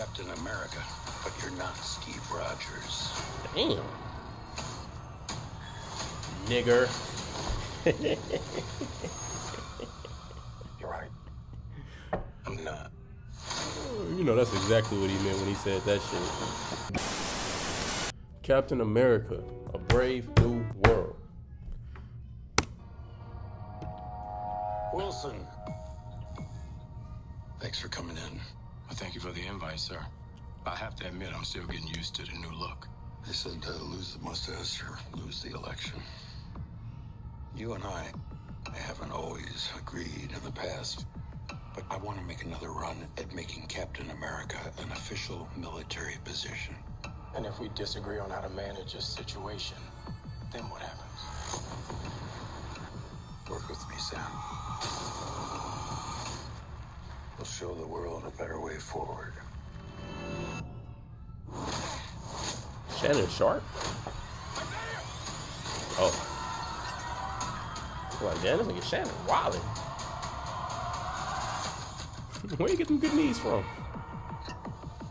Captain America, but you're not Steve Rogers. Damn. Nigger. You're right. I'm not. You know, that's exactly what he meant when he said that shit. Captain America, A Brave New World. Wilson. Thanks for coming in. Well, thank you for the invite, sir. I have to admit, I'm still getting used to the new look. They said uh, lose the mustache or lose the election. You and I, I haven't always agreed in the past, but I want to make another run at making Captain America an official military position. And if we disagree on how to manage a situation, then what happens? Work with me, Sam. We'll show the world a better way forward. Shannon Sharpe? Oh. Like, damn, this nigga Shannon wildin'. Where you get them good knees from?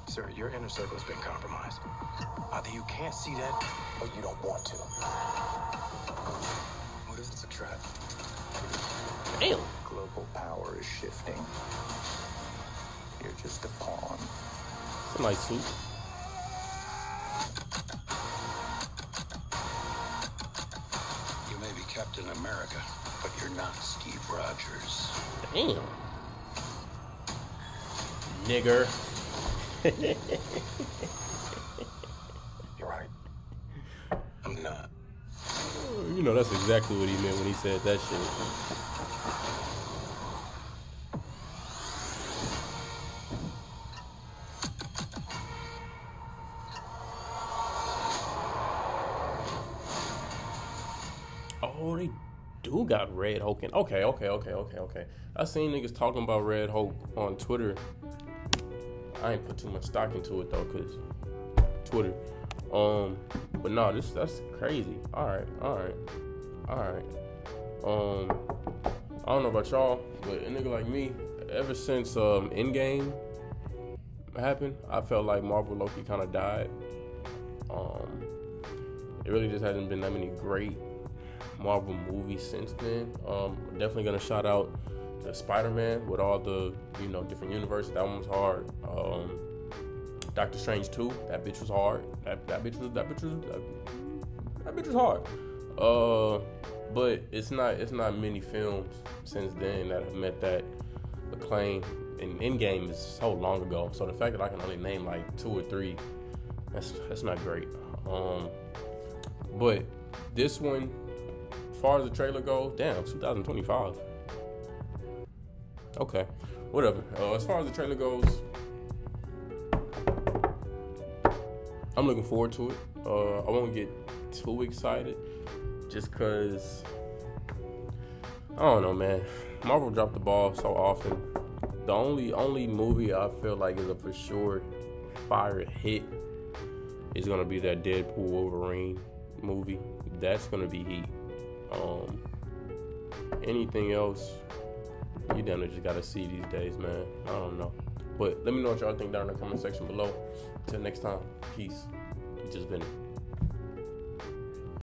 Sir, your inner circle's been compromised. Either you can't see that, or you don't want to. What if it's a trap? Damn. Global power is shifting. You're just a pawn. It's a nice suit. You may be Captain America, but you're not Steve Rogers. Damn. Nigger. You're right. I'm not. You know, that's exactly what he meant when he said that shit. Oh, they do got Red Hulk in. Okay, okay, okay, okay, okay. I seen niggas talking about Red Hulk on Twitter. I ain't put too much stock into it though, cause Twitter. Um, but no, this that's crazy. All right, all right, all right. Um, I don't know about y'all, but a nigga like me, ever since um Endgame happened, I felt like Marvel lowkey kind of died. Um, it really just hasn't been that many great Marvel movies since then. Um, definitely gonna shout out the Spider-Man with all the you know different universes. That one was hard. Um, Doctor Strange 2, that bitch was hard. That that bitch was that bitch was that, that bitch was hard. Uh, but it's not it's not many films since then that have met that acclaim. And Endgame is so long ago. So the fact that I can only name like two or three, that's that's not great. Um, but this one, far as the trailer goes, damn, 2025. Okay, whatever. Uh, as far as the trailer goes, I'm looking forward to it. Uh, I won't get too excited just because I don't know, man. Marvel dropped the ball so often. The only only movie I feel like is a for sure fire hit is gonna be that Deadpool Wolverine movie. That's gonna be heat. Um, anything else, you damn near just gotta see these days, man. I don't know. But let me know what y'all think down in the comment section below. Till next time, peace. It's just been.